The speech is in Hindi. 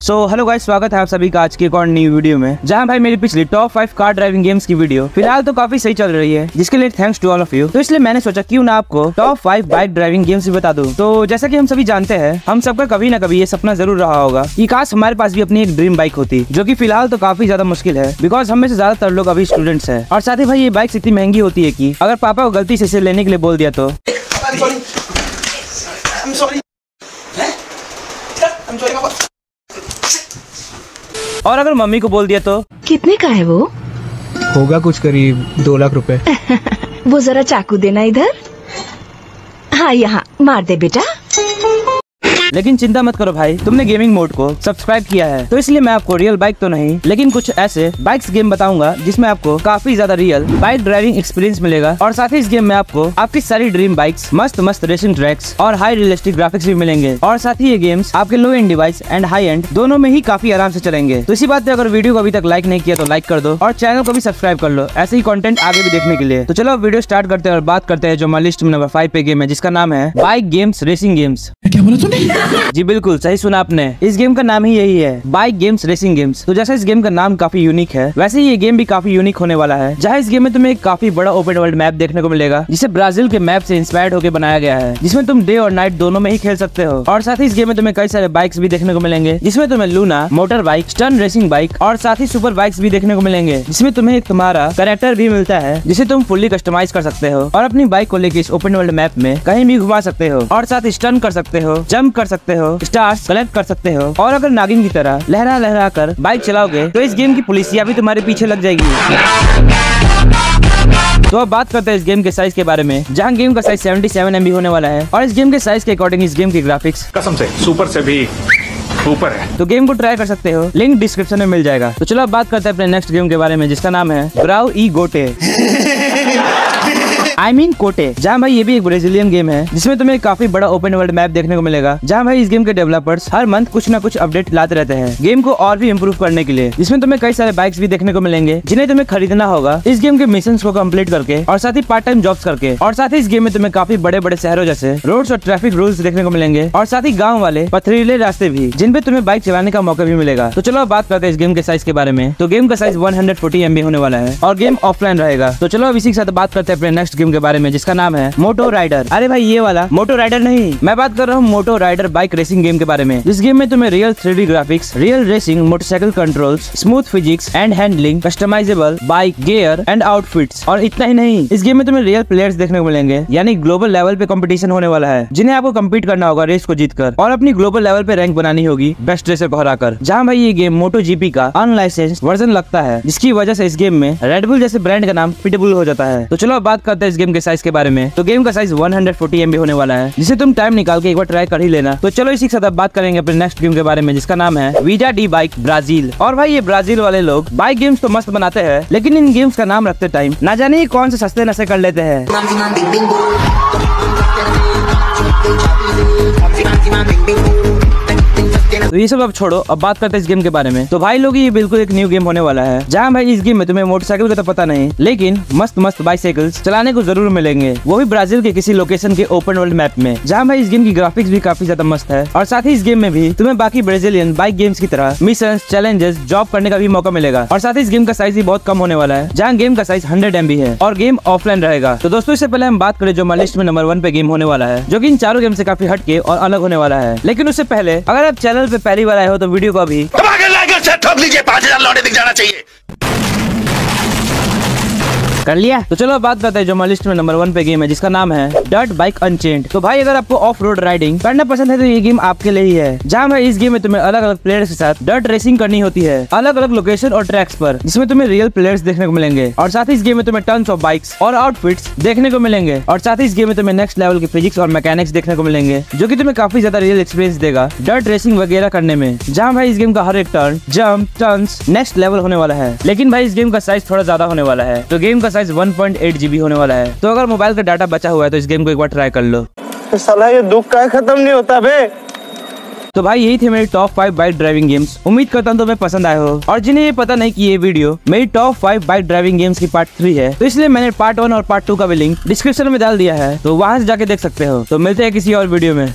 सो हेलो गाइस स्वागत है आप सभी का आज की एक और नई वीडियो में, जहाँ भाई मेरी पिछली top five car driving games की वीडियो फ़िलहाल तो काफ़ी सही चल रही है, जिसके लिए thanks to all of you तो इसलिए मैंने सोचा क्यों ना आपको top five bike driving games भी बता दूँ। तो जैसा कि हम सभी जानते हैं, हम सबका कभी ना कभी ये सपना ज़रूर रहा होगा कि काश हमारे पास भी अपनी एक ड्रीम बाइक होती, जो की फ़िलहाल तो काफ़ी ज़्यादा मुश्किल है बिकॉज़ हम से ज़्यादातर लोग अभी स्टूडेंट्स है। और साथ ही भाई ये बाइक इतनी महँगी होती है की, अगर पापा को गलती से इसे लेने के लिए बोल दिया तो? और अगर मम्मी को बोल दिया तो? कितने का है वो? होगा कुछ करीब दो लाख रुपए। वो जरा चाकू देना इधर। हाँ यहाँ मार दे बेटा। लेकिन चिंता मत करो भाई, तुमने गेमिंग मोड को सब्सक्राइब किया है तो इसलिए मैं आपको रियल बाइक तो नहीं, लेकिन कुछ ऐसे बाइक्स गेम बताऊँगा, जिसमें आपको काफ़ी ज़्यादा रियल बाइक ड्राइविंग एक्सपीरियंस मिलेगा, और साथ ही इस गेम में आपको आपकी सारी ड्रीम बाइक्स मस्त मस्त रेसिंग ट्रैक्स और हाई रियलिस्टिक ग्राफिक्स भी मिलेंगे, और साथ ही ये गेम्स आपके low end device and high end दोनों में ही काफ़ी आराम से चलेंगे। तो इसी बात पे अगर वीडियो को अभी तक लाइक नहीं किया तो लाइक कर दो, और चैनल को भी सब्सक्राइब कर लो, ऐसे ही कंटेंट आगे भी देखने के लिए। तो चलो वीडियो स्टार्ट करते हैं और बात करते हैं जो हमारी लिस्ट में नंबर फाइव पे गेम है, जिसका नाम है बाइक गेम्स रेसिंग गेम्स क्या बोला तूने? जी बिल्कुल, सही सुना आपने। इस गेम का नाम ही यही है बाइक गेम्स रेसिंग गेम्स तो जैसा इस गेम का नाम काफ़ी यूनिक है, वैसे ही ये गेम भी काफ़ी यूनिक होने वाला है। जहाँ इस गेम में तुम्हें एक काफ़ी बड़ा ओपन वर्ल्ड मैप देखने को मिलेगा, जिसे ब्राज़ील के मैप से इंस्पायर्ड होकर बनाया गया है, जिसमें तुम डे और नाइट दोनों में ही खेल सकते हो। और साथ ही इस गेम में तुम्हें कई सारे बाइक्स भी देखने को मिलेंगे, जिसमें तुम्हें Luna motor bike stunt racing bike और साथ ही सुपर बाइक्स भी देखने को मिलेंगे, जिसमें तुम्हें तुम्हारा करेक्टर भी मिलता है, जिसे तुम फुल्ली कस्टमाइज कर सकते हो और अपनी बाइक को लेकर इस ओपन वर्ल्ड मैप में कहीं भी घुमा सकते हो। और साथ ही स्टन कर सकते हो जम्प कर सकते हो स्टार्स कलेक्ट कर सकते हो। और अगर नागिन की तरह लहरा लहरा कर बाइक चलाओगे तो इस गेम की पुलिसिया भी तुम्हारे पीछे लग जाएगी। तो अब बात करते हैं इस गेम के साइज़ के बारे में जहाँ गेम का साइज़ 77 सेवन होने वाला है और इस गेम के साइज़ के अकॉर्डिंग इस गेम की ग्राफिक्स कसम से सुपर से भी ऊपर है। तो गेम को ट्राई कर सकते हो लिंक डिस्क्रिप्शन में मिल जाएगा। तो चलो अब बात करते हैं अपने नेक्स्ट गेम के बारे में जिसका नाम है ब्राउ ई गोटे आई मीन कोटे जहाँ भाई ये भी एक ब्राजीलियन गेम है, जिसमें तुम्हें काफ़ी बड़ा ओपन वर्ल्ड मैप देखने को मिलेगा। जहाँ भाई इस गेम के डेवलपर्स हर मंथ कुछ ना कुछ अपडेट लाते रहते हैं। गेम को और भी इम्प्रूव करने के लिए, जिसमें तुम्हें कई सारे बाइक्स भी देखने को मिलेंगे, जिन्हें तुम्हें खरीदना होगा। इस गेम के मिशन को कंप्लीट करके और साथ ही पार्ट टाइम जॉब्स करके, और साथ ही इस गेम में तुम्हें काफ़ी बड़े बड़े शहरों जैसे रोड्स और ट्रैफ़िक रूल्स देखने को मिलेंगे, और साथ ही गाँव वाले पथरीले रास्ते भी जिनपे तुम्हें बाइक चलाने का मौका भी मिलेगा। तो चलो बात करते हैं इस गेम के साइज़ के बारे में। तो गेम का साइज़ 140 एमबी होने वाला है, और गेम ऑफलाइन रहेगा। तो चलो अब इसी के साथ बात करते हैं अपने नेक्स्ट गेम के बारे में, जिसका नाम है मोटो राइडर अरे भाई, ये वाला मोटो राइडर नहीं। मैं बात कर रहा हूँ moto rider bike racing game के बारे में। इस गेम में तुम्हें real three graphics real racing motorcycle control smooth physics and handling customizable bike gear and outfits और इतना ही नहीं, इस गेम में तुम्हें रियल प्लेयर्स देखने को मिलेंगे, यानी ग्लोबल लेवल पे कंपटीशन होने वाला है, जिन्हें आपको कम्पीट करना होगा रेस को जीतकर। और अपनी ग्लोबल लेवल पे रैंक बनानी होगी बेस्ट रेसर को हराकर। जहाँ भाई ये गेम मोटो जीपी का अनलाइसेंस वर्जन लगता है, जिसकी वजह से इस गेम में रेडबुल जैसे ब्रांड का नाम पिटेबुल हो जाता है। तो चलो बात करते हैं गेम के साइज़ के बारे में। तो गेम का साइज़ 140 एमबी होने वाला है, जिसे तुम टाइम निकाल के एक बार ट्राई कर ही लेना। तो चलो इसी के साथ बात करेंगे अपने नेक्स्ट गेम के बारे में, जिसका नाम है वीज़ा डी बाइक ब्राज़ील और भाई ये ब्राज़ील वाले लोग बाइक गेम्स तो मस्त बनाते हैं, लेकिन इन गेम्स का नाम रखते टाइम ना जाने कौन से सस्ते नशे कर लेते हैं। तो ये सब अब छोड़ो, अब बात करते हैं इस गेम के बारे में। तो भाई लोग, ये बिल्कुल एक न्यू गेम होने वाला है। जहाँ भाई इस गेम में तुम्हें मोटरसाइकिल का तो पता नहीं, लेकिन मस्त मस्त बाइसाइकिल चलाने को ज़रूर मिलेंगे। वो भी ब्राज़ील के किसी लोकेशन के ओपन वर्ल्ड मैप में। जहाँ भाई इस गेम की ग्राफिक्स भी काफ़ी ज़्यादा मस्त है। और साथ ही इस गेम में भी तुम्हें बाकी ब्राजीलियन बाइक गेम्स की तरह मिशन चैलेंजेस जॉब करने का भी मौका मिलेगा। और साथ ही इस गेम का साइज़ भी बहुत कम होने वाला है, जहाँ गेम का साइज़ हंड्रेड एमबी है और गेम ऑफलाइन रहेगा। तो दोस्तों, इससे पहले हम बात करें जो हमारे लिस्ट में नंबर वन पे गेम होने वाला है, जो की इन चारों गेम से काफ़ी हटके और अलग होने वाला है। लेकिन उससे पहले, अगर आप चैनल पे पहली बार आए हो तो वीडियो को अभी ठोक लीजिए पाँच हज़ार लौटे दिख जाना चाहिए। कर लिया। तो चलो बात करते हैं जो हमारी लिस्ट में नंबर वन पे गेम है, जिसका नाम है डर्ट बाइक अनचेंड तो भाई, अगर आपको ऑफ़ रोड राइडिंग करना पसंद है तो ये गेम आपके लिए ही है। जहाँ भाई इस गेम में तुम्हें अलग अलग प्लेयर्स के साथ डर्ट रेसिंग करनी होती है अलग अलग लोकेशन और ट्रैक्स पर, जिसमें तुम्हें रियल प्लेयर्स देखने को मिलेंगे। और साथ ही इस गेम में तुम्हें टर्न्स ऑफ़ बाइक्स और आउटफिट्स देखने को मिलेंगे। और साथ ही इस गेम में तुम्हें नेक्स्ट लेवल की फिजिक्स और मैकेनिक्स देखने को मिलेंगे, जो की तुम्हें काफ़ी ज़्यादा रियल एक्सपीरियंस देगा डर्ट रेसिंग वगैरह करने में। जहाँ भाई, इस गेम का हर एक turn jump turns next level होने वाला है। लेकिन भाई, इस गेम का साइज़ थोड़ा ज़्यादा होने वाला है। तो गेम का साइज़ 1.8 जीबी होने वाला है। तो अगर मोबाइल का डाटा बचा हुआ है तो इस गेम को एक बार ट्राई कर लो। साला ये दुख का खत्म नहीं होता बे। तो भाई यही थे मेरे top five bike driving games उम्मीद करता हूँ तुम्हें पसंद आए हो। और जिन्हें ये पता नहीं कि ये वीडियो मेरी top five bike driving games की पार्ट थ्री है तो इसलिए मैंने पार्ट वन और पार्ट टू का भी लिंक डिस्क्रिप्शन में डाल दिया है तो वहाँ से जाके देख सकते हो। तो मिलते हैं किसी और वीडियो में।